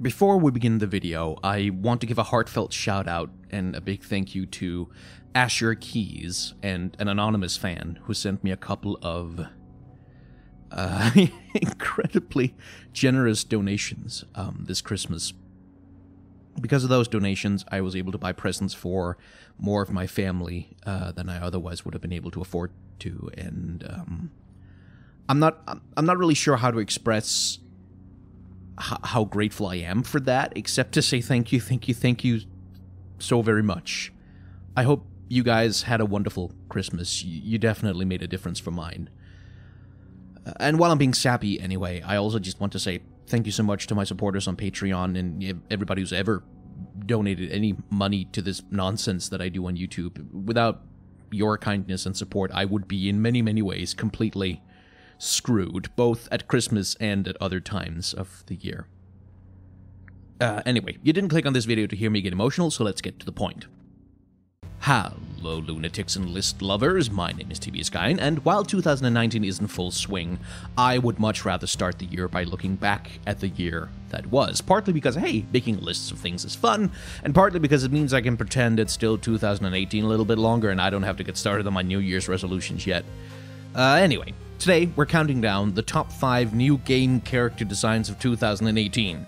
Before we begin the video, I want to give a heartfelt shout out and a big thank you to Asher Keys and an anonymous fan who sent me a couple of uh, incredibly generous donations um, this Christmas. Because of those donations, I was able to buy presents for more of my family uh, than I otherwise would have been able to afford to, and um, I'm not I'm not really sure how to express h- how grateful I am for that, except to say thank you, thank you, thank you so very much. I hope you guys had a wonderful Christmas. You definitely made a difference for mine. Uh, and while I'm being sappy anyway, I also just want to say thank you so much to my supporters on Patreon and everybody who's ever donated any money to this nonsense that I do on YouTube. Without your kindness and support, I would be in many, many ways completely screwed, both at Christmas and at other times of the year. Uh, anyway, you didn't click on this video to hear me get emotional, so let's get to the point. Hello, lunatics and list lovers. My name is TB Skyen, and while 2019 is in full swing, I would much rather start the year by looking back at the year that was. Partly because, hey, making lists of things is fun, and partly because it means I can pretend it's still 2018 a little bit longer and I don't have to get started on my New Year's resolutions yet. Uh, anyway, today we're counting down the top 5 new game character designs of 2018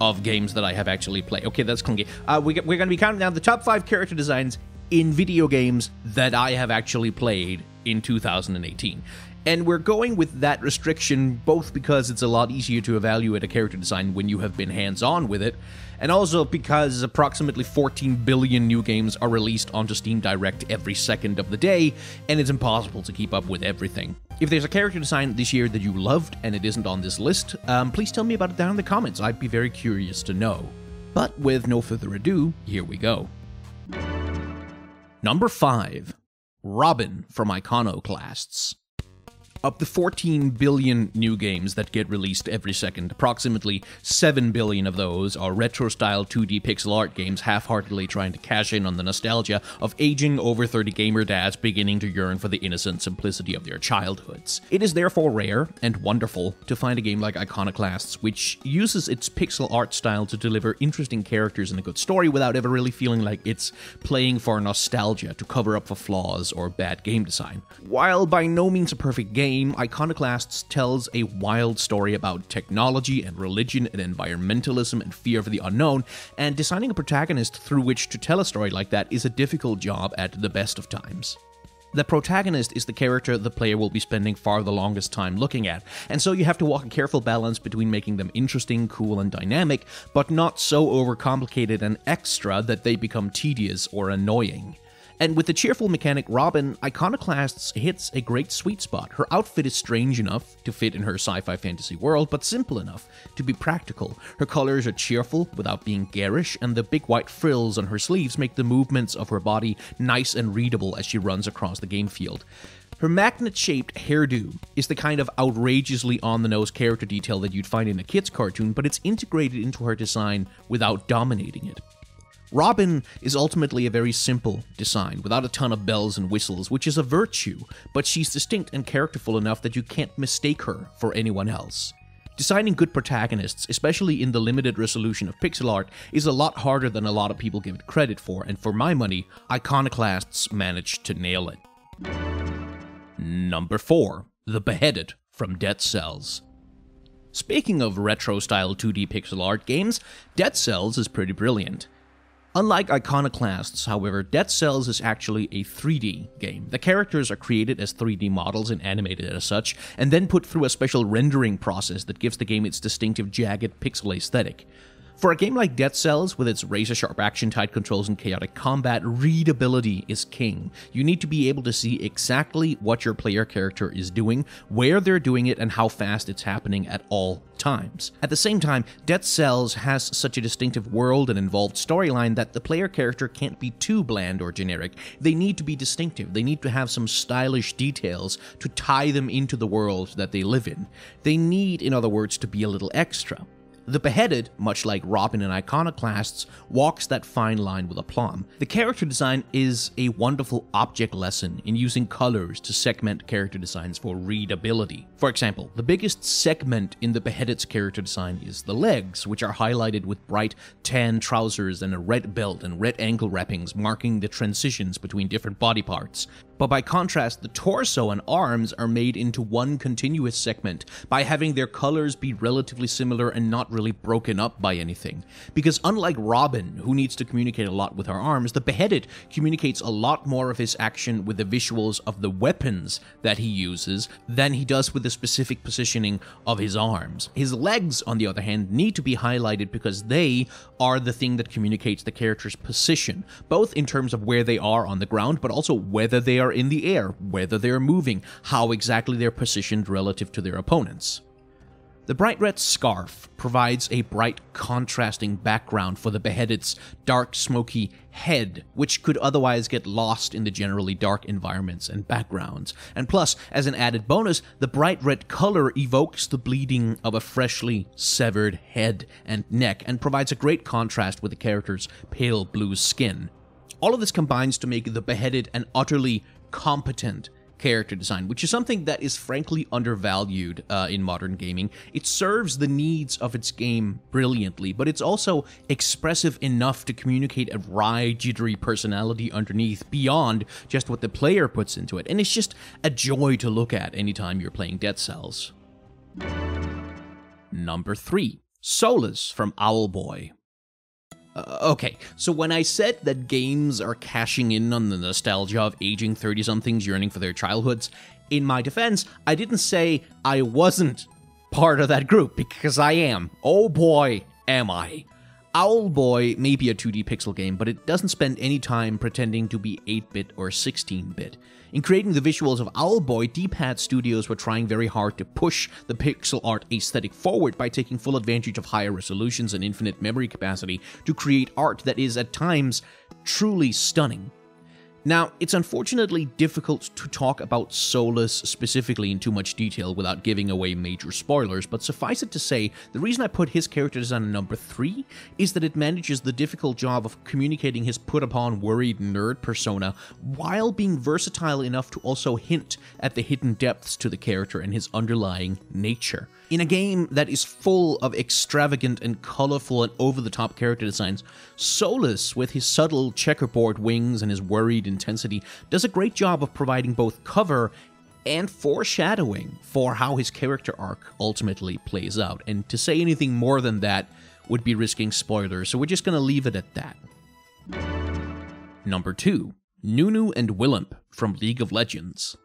of games that I have actually played. Okay, that's clunky. Uh, we, we're going to be counting down the top five character designs in video games that I have actually played in 2018. And we're going with that restriction both because it's a lot easier to evaluate a character design when you have been hands on with it, and also because approximately 14 billion new games are released onto Steam Direct every second of the day, and it's impossible to keep up with everything. If there's a character design this year that you loved and it isn't on this list, um, please tell me about it down in the comments. I'd be very curious to know. But with no further ado, here we go. Number 5 Robin from Iconoclasts. Up the 14 billion new games that get released every second. Approximately 7 billion of those are retro style 2D pixel art games half heartedly trying to cash in on the nostalgia of aging over 30 gamer dads beginning to yearn for the innocent simplicity of their childhoods. It is therefore rare and wonderful to find a game like Iconoclasts, which uses its pixel art style to deliver interesting characters and a good story without ever really feeling like it's playing for nostalgia to cover up for flaws or bad game design. While by no means a perfect game, game, Iconoclasts tells a wild story about technology and religion and environmentalism and fear of the unknown, and designing a protagonist through which to tell a story like that is a difficult job at the best of times. The protagonist is the character the player will be spending far the longest time looking at, and so you have to walk a careful balance between making them interesting, cool, and dynamic, but not so overcomplicated and extra that they become tedious or annoying. And with the cheerful mechanic Robin, Iconoclasts hits a great sweet spot. Her outfit is strange enough to fit in her sci fi fantasy world, but simple enough to be practical. Her colors are cheerful without being garish, and the big white frills on her sleeves make the movements of her body nice and readable as she runs across the game field. Her magnet shaped hairdo is the kind of outrageously on the nose character detail that you'd find in a kid's cartoon, but it's integrated into her design without dominating it. Robin is ultimately a very simple design, without a ton of bells and whistles, which is a virtue, but she's distinct and characterful enough that you can't mistake her for anyone else. Designing good protagonists, especially in the limited resolution of pixel art, is a lot harder than a lot of people give it credit for, and for my money, Iconoclasts managed to nail it. Number 4 The Beheaded from Dead Cells. Speaking of retro style 2D pixel art games, Dead Cells is pretty brilliant. Unlike Iconoclasts, however, Dead Cells is actually a 3D game. The characters are created as 3D models and animated as such, and then put through a special rendering process that gives the game its distinctive jagged pixel aesthetic. For a game like Dead Cells, with its razor sharp action tight controls and chaotic combat, readability is king. You need to be able to see exactly what your player character is doing, where they're doing it, and how fast it's happening at all times. At the same time, Dead Cells has such a distinctive world and involved storyline that the player character can't be too bland or generic. They need to be distinctive. They need to have some stylish details to tie them into the world that they live in. They need, in other words, to be a little extra. The Beheaded, much like Robin and Iconoclasts, walks that fine line with aplomb. The character design is a wonderful object lesson in using colors to segment character designs for readability. For example, the biggest segment in the Beheaded's character design is the legs, which are highlighted with bright tan trousers and a red belt and red ankle wrappings marking the transitions between different body parts. But by contrast, the torso and arms are made into one continuous segment by having their colors be relatively similar and not really broken up by anything. Because unlike Robin, who needs to communicate a lot with her arms, the Beheaded communicates a lot more of his action with the visuals of the weapons that he uses than he does with the specific positioning of his arms. His legs, on the other hand, need to be highlighted because they are the thing that communicates the character's position, both in terms of where they are on the ground, but also whether they are are in the air, whether they are moving, how exactly they're positioned relative to their opponents. The bright red scarf provides a bright, contrasting background for the beheaded's dark, smoky head, which could otherwise get lost in the generally dark environments and backgrounds. And plus, as an added bonus, the bright red color evokes the bleeding of a freshly severed head and neck and provides a great contrast with the character's pale blue skin. All of this combines to make the beheaded an utterly competent character design, which is something that is frankly undervalued uh, in modern gaming. It serves the needs of its game brilliantly, but it's also expressive enough to communicate a wry, jittery personality underneath beyond just what the player puts into it. And it's just a joy to look at anytime you're playing Dead Cells. Number 3 Solus from Owlboy. Uh, okay, so when I said that games are cashing in on the nostalgia of aging 30 somethings yearning for their childhoods, in my defense, I didn't say I wasn't part of that group, because I am. Oh boy, am I. Owlboy may be a 2D pixel game, but it doesn't spend any time pretending to be 8 bit or 16 bit. In creating the visuals of Owlboy, D-Pad Studios were trying very hard to push the pixel art aesthetic forward by taking full advantage of higher resolutions and infinite memory capacity to create art that is at times truly stunning. Now, it's unfortunately difficult to talk about Solus specifically in too much detail without giving away major spoilers, but suffice it to say, the reason I put his character design number 3 is that it manages the difficult job of communicating his put upon worried nerd persona while being versatile enough to also hint at the hidden depths to the character and his underlying nature. In a game that is full of extravagant and colorful and over the top character designs, Solus, with his subtle checkerboard wings and his worried intensity, does a great job of providing both cover and foreshadowing for how his character arc ultimately plays out. And to say anything more than that would be risking spoilers, so we're just going to leave it at that. Number 2 Nunu and Willump from League of Legends.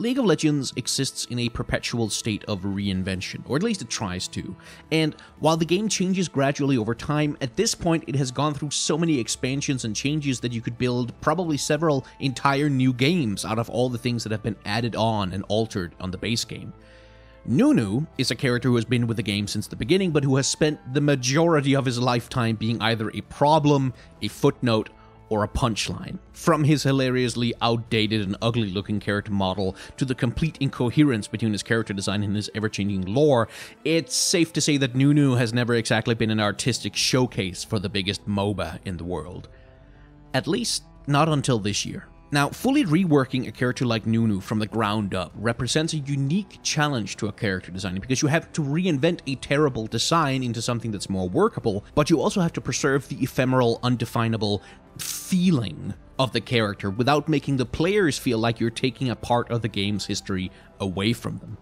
League of Legends exists in a perpetual state of reinvention, or at least it tries to. And while the game changes gradually over time, at this point it has gone through so many expansions and changes that you could build probably several entire new games out of all the things that have been added on and altered on the base game. Nunu is a character who has been with the game since the beginning, but who has spent the majority of his lifetime being either a problem, a footnote, or a punchline. From his hilariously outdated and ugly looking character model to the complete incoherence between his character design and his ever changing lore, it's safe to say that Nunu has never exactly been an artistic showcase for the biggest MOBA in the world. At least, not until this year. Now, fully reworking a character like Nunu from the ground up represents a unique challenge to a character designer because you have to reinvent a terrible design into something that's more workable, but you also have to preserve the ephemeral, undefinable feeling of the character without making the players feel like you're taking a part of the game's history away from them.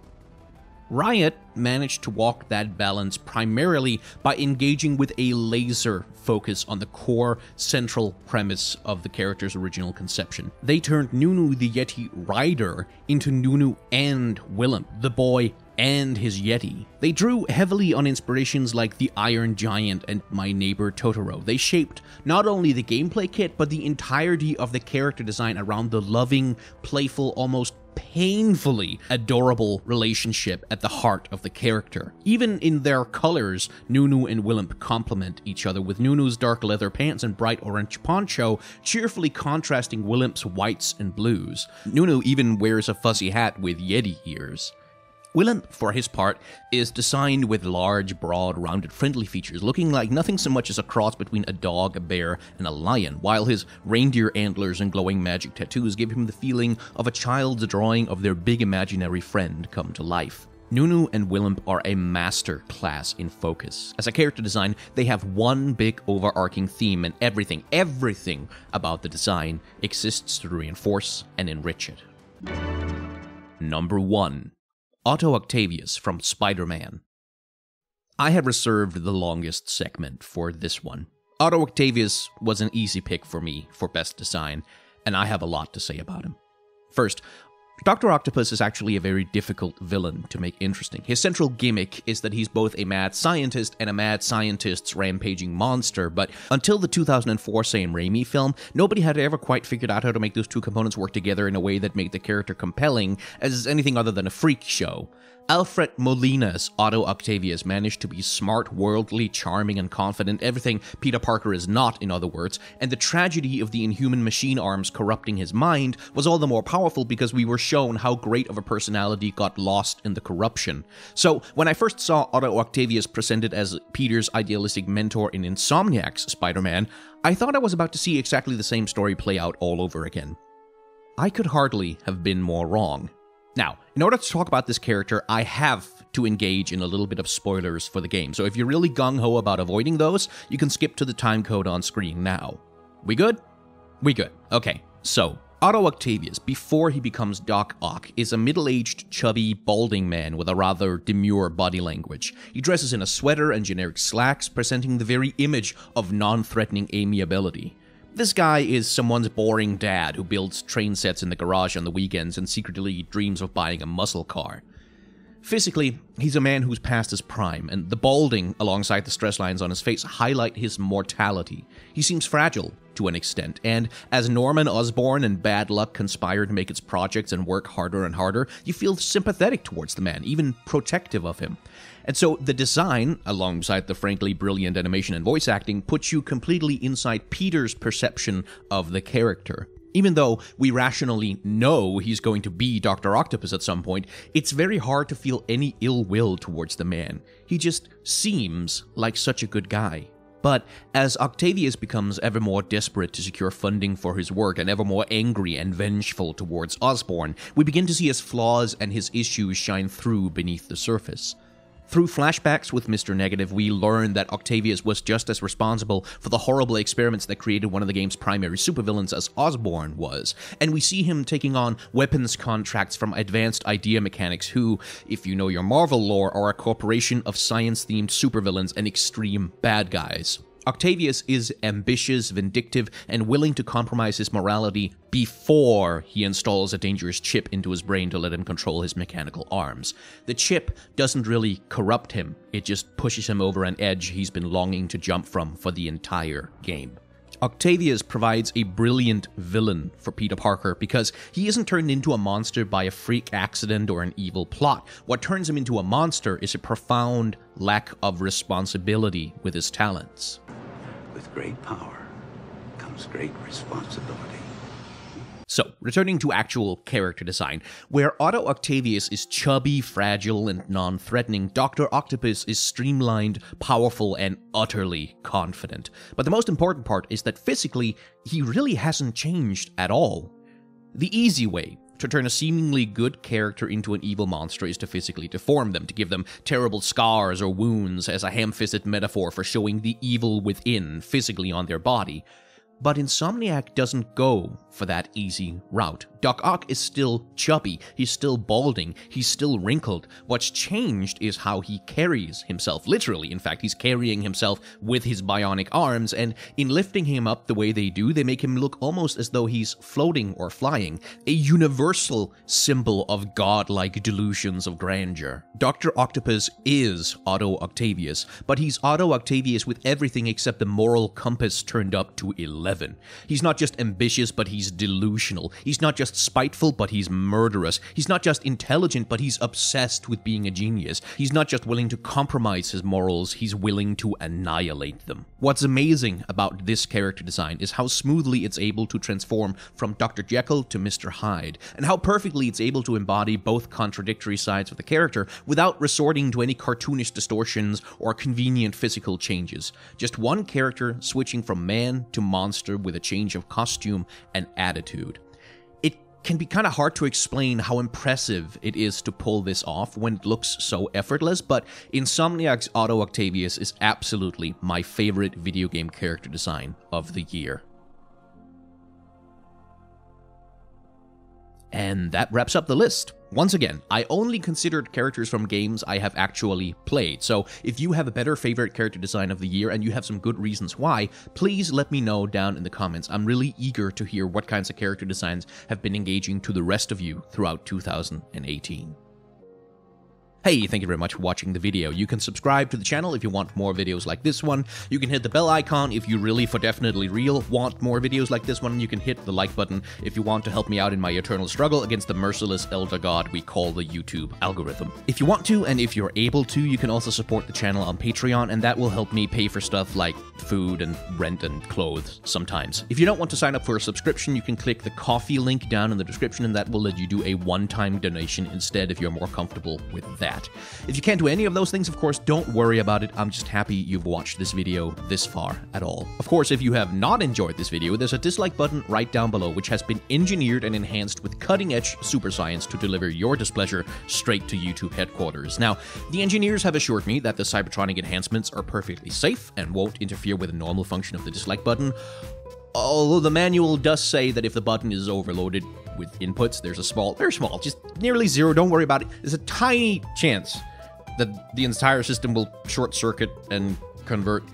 Riot managed to walk that balance primarily by engaging with a laser focus on the core central premise of the character's original conception. They turned Nunu the Yeti rider into Nunu and Willump, the boy and his Yeti. They drew heavily on inspirations like The Iron Giant and My Neighbor Totoro. They shaped not only the gameplay kit, but the entirety of the character design around the loving, playful, almost painfully adorable relationship at the heart of the character. Even in their colors, Nunu and Willump complement each other, with Nunu's dark leather pants and bright orange poncho cheerfully contrasting Willump's whites and blues. Nunu even wears a fuzzy hat with Yeti ears. Willump, for his part, is designed with large, broad, rounded, friendly features, looking like nothing so much as a cross between a dog, a bear, and a lion, while his reindeer antlers and glowing magic tattoos give him the feeling of a child's drawing of their big imaginary friend come to life. Nunu and Willump are a master class in focus. As a character design, they have one big overarching theme, and everything, everything about the design exists to reinforce and enrich it. Number 1 Otto Octavius from Spider Man. I had reserved the longest segment for this one. Otto Octavius was an easy pick for me for best design, and I have a lot to say about him. First, Dr. Octopus is actually a very difficult villain to make interesting. His central gimmick is that he's both a mad scientist and a mad scientist's rampaging monster, but until the 2004 Sam Raimi film, nobody had ever quite figured out how to make those two components work together in a way that made the character compelling as anything other than a freak show. Alfred Molina's Otto Octavius managed to be smart, worldly, charming, and confident, everything Peter Parker is not, in other words, and the tragedy of the inhuman machine arms corrupting his mind was all the more powerful because we were shown how great of a personality got lost in the corruption. So, when I first saw Otto Octavius presented as Peter's idealistic mentor in Insomniac's Spider Man, I thought I was about to see exactly the same story play out all over again. I could hardly have been more wrong. Now, in order to talk about this character, I have to engage in a little bit of spoilers for the game. So if you're really gung ho about avoiding those, you can skip to the time code on screen now. We good? We good. Okay, so Otto Octavius, before he becomes Doc Ock, is a middle aged, chubby, balding man with a rather demure body language. He dresses in a sweater and generic slacks, presenting the very image of non threatening amiability. This guy is someone's boring dad who builds train sets in the garage on the weekends and secretly dreams of buying a muscle car. Physically, he's a man who's past his prime, and the balding alongside the stress lines on his face highlight his mortality. He seems fragile to an extent, and as Norman Osborn and bad luck conspire to make its projects and work harder and harder, you feel sympathetic towards the man, even protective of him. And so the design, alongside the frankly brilliant animation and voice acting, puts you completely inside Peter's perception of the character. Even though we rationally know he's going to be Dr. Octopus at some point, it's very hard to feel any ill will towards the man. He just seems like such a good guy. But as Octavius becomes ever more desperate to secure funding for his work and ever more angry and vengeful towards Osborn, we begin to see his flaws and his issues shine through beneath the surface. Through flashbacks with Mr. Negative, we learn that Octavius was just as responsible for the horrible experiments that created one of the game's primary supervillains as Osborn was, and we see him taking on weapons contracts from Advanced Idea Mechanics, who, if you know your Marvel lore, are a corporation of science themed supervillains and extreme bad guys. Octavius is ambitious, vindictive, and willing to compromise his morality before he installs a dangerous chip into his brain to let him control his mechanical arms. The chip doesn't really corrupt him, it just pushes him over an edge he's been longing to jump from for the entire game. Octavius provides a brilliant villain for Peter Parker because he isn't turned into a monster by a freak accident or an evil plot. What turns him into a monster is a profound lack of responsibility with his talents. With great power comes great responsibility. So, returning to actual character design, where Otto Octavius is chubby, fragile, and non threatening, Dr. Octopus is streamlined, powerful, and utterly confident. But the most important part is that physically, he really hasn't changed at all. The easy way to turn a seemingly good character into an evil monster is to physically deform them, to give them terrible scars or wounds as a ham fisted metaphor for showing the evil within physically on their body. But Insomniac doesn't go for that easy route. Doc Ock is still chubby, he's still balding, he's still wrinkled. What's changed is how he carries himself. Literally, in fact, he's carrying himself with his bionic arms, and in lifting him up the way they do, they make him look almost as though he's floating or flying, a universal symbol of godlike delusions of grandeur. Dr. Octopus is Otto Octavius, but he's Otto Octavius with everything except the moral compass turned up to 11. 11. He's not just ambitious, but he's delusional. He's not just spiteful, but he's murderous. He's not just intelligent, but he's obsessed with being a genius. He's not just willing to compromise his morals, he's willing to annihilate them. What's amazing about this character design is how smoothly it's able to transform from Dr. Jekyll to Mr. Hyde, and how perfectly it's able to embody both contradictory sides of the character without resorting to any cartoonish distortions or convenient physical changes. Just one character switching from man to monster with a change of costume and attitude. It can be kind of hard to explain how impressive it is to pull this off when it looks so effortless, but Insomniac's Otto Octavius is absolutely my favorite video game character design of the year. And that wraps up the list. Once again, I only considered characters from games I have actually played, so if you have a better favorite character design of the year and you have some good reasons why, please let me know down in the comments. I'm really eager to hear what kinds of character designs have been engaging to the rest of you throughout 2018. Hey, thank you very much for watching the video. You can subscribe to the channel if you want more videos like this one. You can hit the bell icon if you really for definitely real want more videos like this one. You can hit the like button if you want to help me out in my eternal struggle against the merciless elder god we call the YouTube algorithm. If you want to, and if you're able to, you can also support the channel on Patreon, and that will help me pay for stuff like food and rent and clothes sometimes. If you don't want to sign up for a subscription, you can click the Ko-Fi link down in the description, and that will let you do a one-time donation instead if you're more comfortable with that that. If you can't do any of those things, of course, don't worry about it. I'm just happy you've watched this video this far at all. Of course, if you have not enjoyed this video, there's a dislike button right down below, which has been engineered and enhanced with cutting-edge super science to deliver your displeasure straight to YouTube headquarters. Now, the engineers have assured me that the Cybertronic enhancements are perfectly safe and won't interfere with the normal function of the dislike button, although the manual does say that if the button is overloaded with inputs, there's a small, very small, just nearly zero, don't worry about it, there's a tiny chance that the entire system will short circuit and convert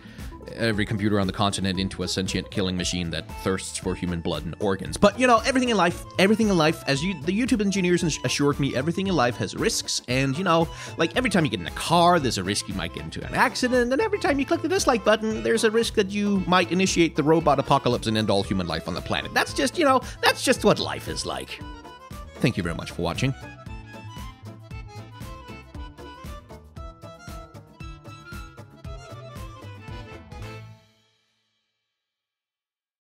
every computer on the continent into a sentient killing machine that thirsts for human blood and organs. But you know, everything in life, everything in life, as you, the YouTube engineers assured me, everything in life has risks. And you know, like every time you get in a car, there's a risk you might get into an accident. And every time you click the dislike button, there's a risk that you might initiate the robot apocalypse and end all human life on the planet. That's just, you know, that's just what life is like. Thank you very much for watching.